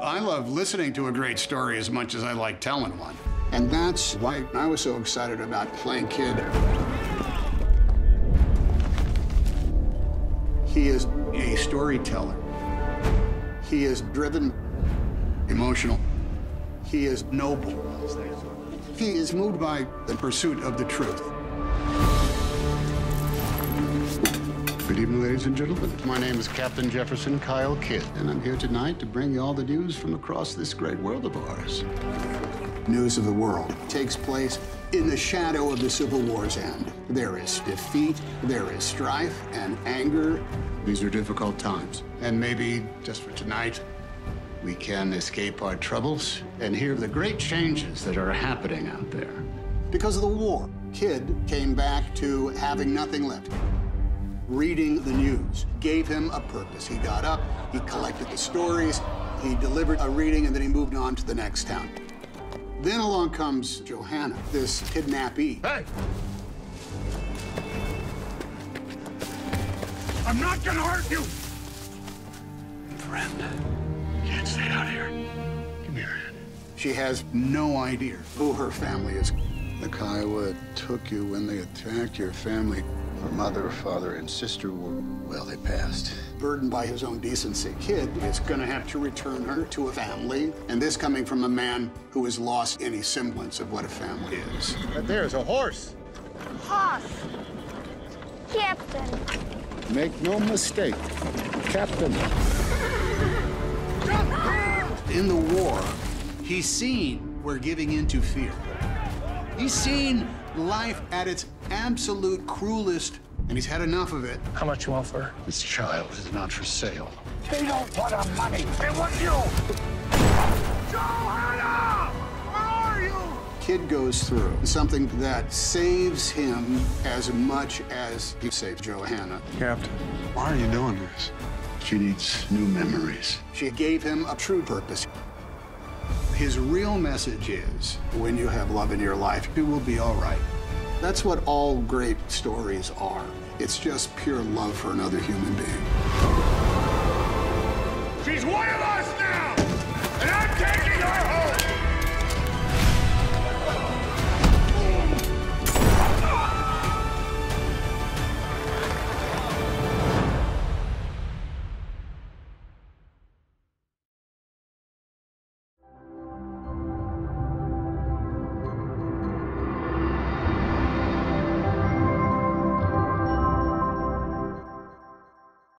I love listening to a great story as much as I like telling one. And that's why I was so excited about playing Kidd. He is a storyteller. He is driven, emotional. He is noble. He is moved by the pursuit of the truth. Evening, ladies and gentlemen. My name is Captain Jefferson Kyle Kidd, and I'm here tonight to bring you all the news from across this great world of ours. News of the world takes place in the shadow of the Civil War's end. There is defeat, there is strife and anger. These are difficult times. And maybe just for tonight, we can escape our troubles and hear the great changes that are happening out there. Because of the war, Kidd came back to having nothing left reading the news gave him a purpose. He got up, he collected the stories, he delivered a reading, and then he moved on to the next town. Then along comes Johanna, this kidnappee. Hey! I'm not gonna hurt you! Friend, can't stay out here. Give me your hand. She has no idea who her family is. The Kiowa took you when they attacked your family. Her mother, father, and sister were, well, they passed. Burdened by his own decency, Kidd is gonna have to return her to a family, and this coming from a man who has lost any semblance of what a family is. But there's a horse. Horse. Captain. Make no mistake, Captain. In the war, he's seen we're giving in to fear. He's seen life at its absolute cruelest, and he's had enough of it. How much you want for her? This child is not for sale. They don't want our money. They want you. Johanna! Where are you? Kidd goes through something that saves him as much as he saved Johanna. Captain, why are you doing this? She needs new memories. She gave him a true purpose. His real message is when you have love in your life, it will be all right. That's what all great stories are. It's just pure love for another human being. She's one of us